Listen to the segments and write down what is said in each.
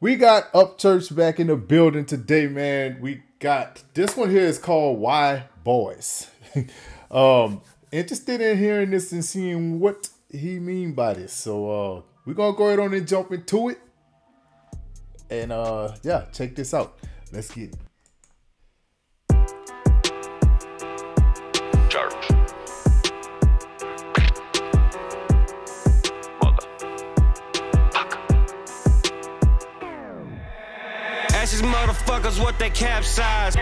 We got Upchurch back in the building today, man. We got this one here is called Why Boys. um, interested in hearing this and seeing what he mean by this. So uh we're gonna go ahead on and jump into it. And uh yeah, check this out. Let's get motherfuckers what they capsize.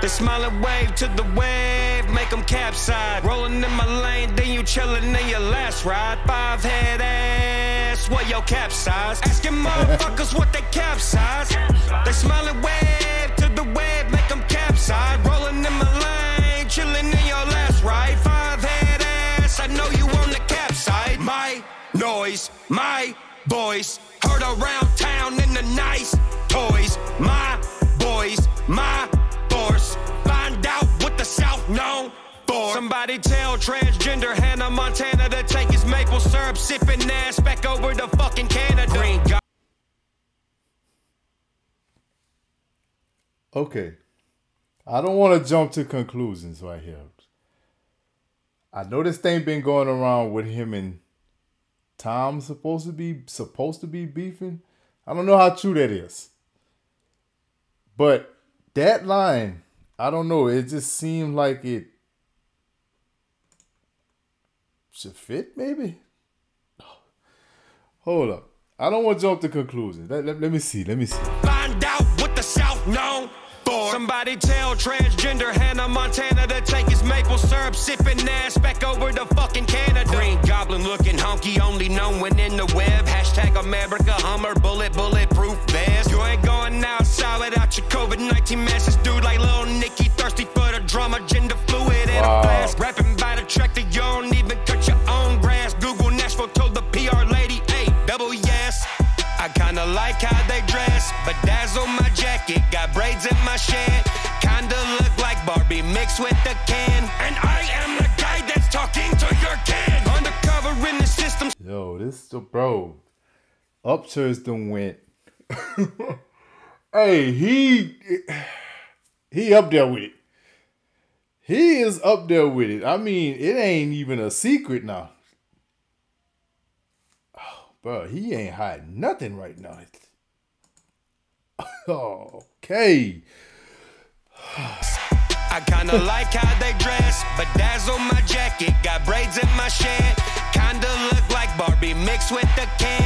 They smile smiling wave to the wave, make them capsize. Rolling in my lane, then you chillin' in your last ride. Five head ass, what your capsize? Asking motherfuckers what they capsize. They smile smiling wave to the wave, make them capsize. Rolling in my lane, chillin' in your last ride. Five head ass, I know you on the capside. My noise, my voice, heard around town in the nice toys. My boys, my force. Find out what the South known for. Somebody tell transgender Hannah Montana to take his maple syrup sipping ass back over to fucking Canada. Green go- Okay. I don't want to jump to conclusions right here. I know this thing been going around with him and Tom supposed to be supposed to be beefing. I don't know how true that is. But that line, I don't know, it just seemed like it should fit maybe. Hold up. I don't want to jump to conclusions. Let, let, let me see. Let me see. Find out what the South. Somebody tell transgender Hannah Montana to take his maple syrup sipping ass back over to fucking Canada. Green Goblin looking honky, only known when in the web. Hashtag America Hummer, bullet, bulletproof vest. You ain't going outside without your COVID 19 masks. Dude like little Nicky, thirsty for the drama, gender shed. Kinda look like Barbie mixed with the can. And I am the guy that's talking to your kid. Undercover in the system, Yo, this the bro. Upchurch done went. hey, he he up there with it. He is up there with it. I mean, it ain't even a secret now. Oh, bro, he ain't hiding nothing right now. okay. I kinda like how they dress, but dazzle my jacket, got braids in my shed. Kinda look like Barbie mixed with the can.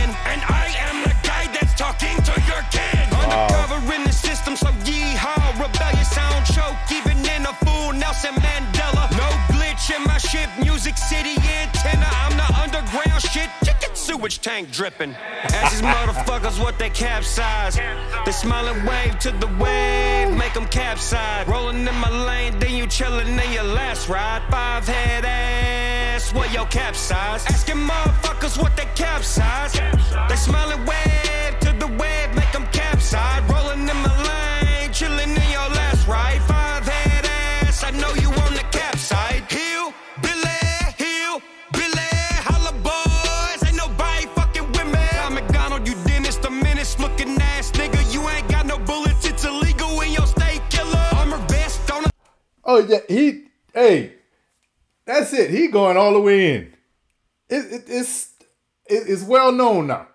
Tank dripping. Ask these motherfuckers what they capsize. They smiling wave to the wave, make them capsize. Rolling in my lane, then you chillin' in your last ride. Five head ass, what your capsize? Asking motherfuckers what they capsize. They smiling wave to the wave, make them capsize. Rolling in my Oh yeah, he hey, that's it. He going all the way in. It, it it's it, it's well known now.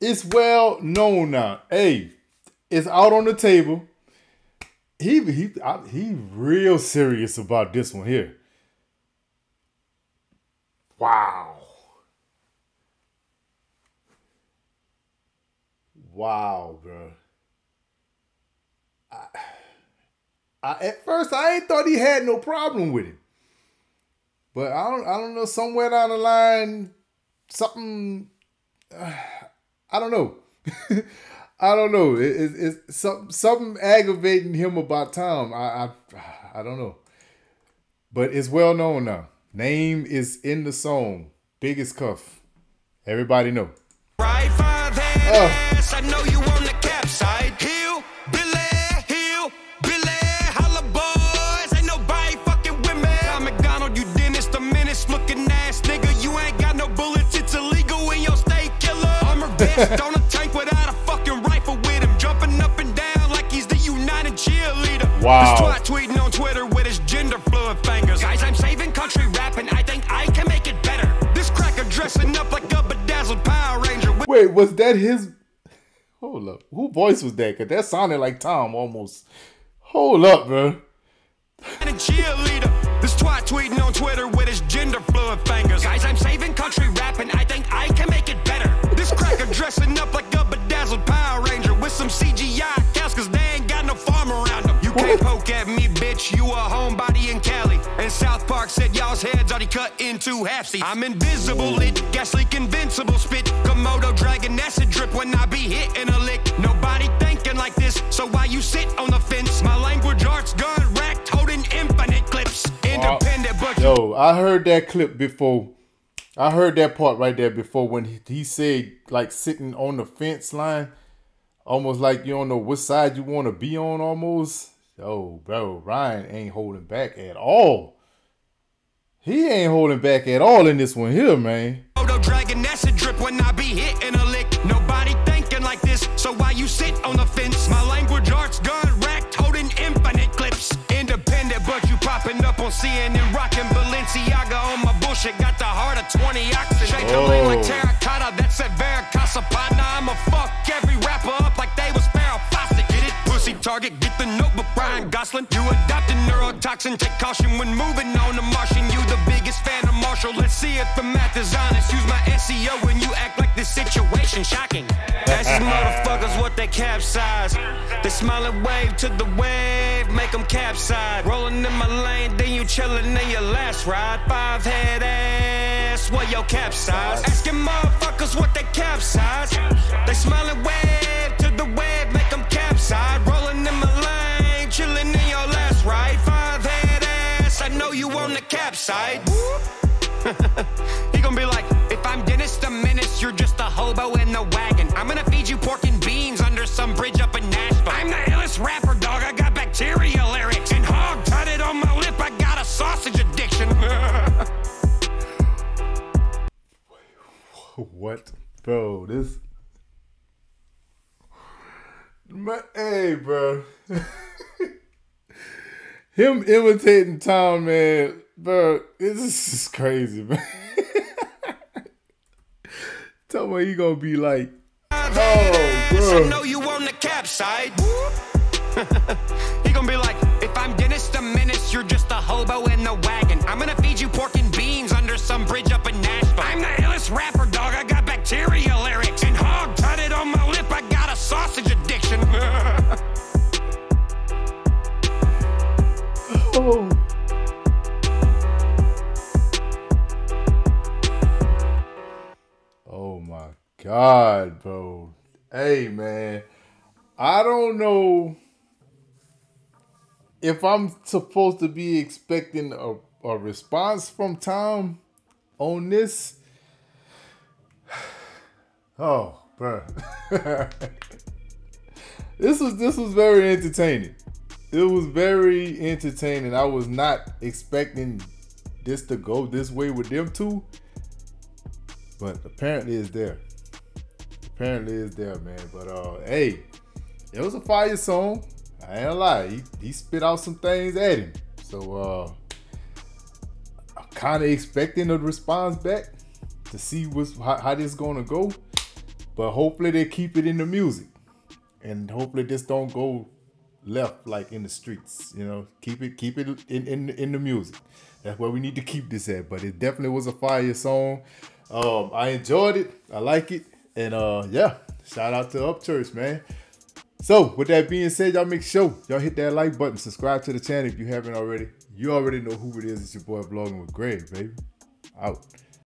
It's well known now. Hey, it's out on the table. He he I, he real serious about this one here. Wow. Wow, bro. I, at first, I ain't thought he had no problem with it, but I don't. I don't know. Somewhere down the line, something. uh, I don't know. I don't know. It, it, it's some, something aggravating him about Tom. I, I I don't know, but it's well known now. Name is in the song. Biggest cuff. Everybody know. Right five Oh. Don't a tank without a fucking rifle with him, jumping up and down like he's the United cheerleader. Wow. This tweeting on Twitter with his gender fluid fingers. Guys, I'm saving country rapping. I think I can make it better. This cracker dressing up like a bedazzled Power Ranger. Wait, was that his? Hold up, who voice was that? Cause that sounded like Tom almost. Hold up, bro. And a cheerleader. This twat tweeting on Twitter with his gender fluid fingers. Guys, I'm saving country rapping. I think I can make dressing up like a bedazzled Power Ranger with some CGI cows cause they ain't got no farm around them. You can't poke at me, bitch. You a homebody in Cali. And South Park said y'all's heads already cut into half seats. I'm invisible, lit, gas leak, invincible spit. Komodo dragon acid drip when I be hitting a lick. Nobody thinking like this, so why you sit on the fence? My language arts gun racked, holding infinite clips. Independent, but you Yo, I heard that clip before. I heard that part right there before when he, he said like sitting on the fence line, almost like you don't know which side you want to be on. Almost. Yo, bro, Ryan ain't holding back at all. He ain't holding back at all in this one here, man. Dragon acid drip when I be hitting a lick. Nobody thinking like this, so why you sit on the fence? My language arts racked, holding infinite clips. Independent, but you popping up on CNN, rocking Balenciaga on my bullshit. Got the heart of 20 oxen. Shake the lane like Oh. terracotta, that's that Veracasa partner. I'ma fuck every rapper up like they was Farrah Fawcett. Get it? Pussy target, get the notebook, Ryan Gosling. You adopted neurotoxin, take caution when moving on the Martian. You the biggest fan Marshall. Let's see if the math is honest. Use my SEO when you act like this situation shocking. That's these motherfuckers what they capsize. They smile and wave to the wave, make them capsize. Rolling in my lane, then you chillin' in your last ride. Five head ass, what your capsize? Asking motherfuckers what they capsize. They smile and wave to the wave, make them capsize. Rolling in my lane, chillin' in your last ride. Five head ass, I know you on the capside. he gonna be like, if I'm Dennis the Menace, you're just a hobo in the wagon. I'm gonna feed you pork and beans under some bridge up in Nashville. I'm the illest rapper, dog. I got bacteria lyrics. And hog tutted on my lip, I got a sausage addiction. What, bro? This. My, hey, bro. Him imitating Tom, man, bro. This is crazy, man. Tell me he gonna be like, I bro. know you on the capside. he gonna be like, if I'm Dennis the Menace, you're just a hobo in the wagon. I'm gonna feed you pork and beans under some bridge up in Nashville. I'm the illest rapper, dog. I got God, bro. Hey, man. I don't know if I'm supposed to be expecting a, a response from Tom on this. Oh, bro. this was this was very entertaining. It was very entertaining. I was not expecting this to go this way with them two, but apparently it's there. Apparently it's there, man. But uh, hey, it was a fire song. I ain't lie. He, he spit out some things at him. So uh, I'm kind of expecting a response back to see what's how, how this gonna go. But hopefully they keep it in the music, and hopefully this don't go left like in the streets. You know, keep it keep it in in, in the music. That's where we need to keep this at. But it definitely was a fire song. Um, I enjoyed it. I like it, and uh, yeah, shout out to Upchurch, man. So, with that being said, y'all make sure y'all hit that like button, subscribe to the channel if you haven't already. You already know who it is. It's your boy Vlogging with Greg, baby. Out.